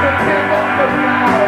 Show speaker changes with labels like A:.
A: Porque não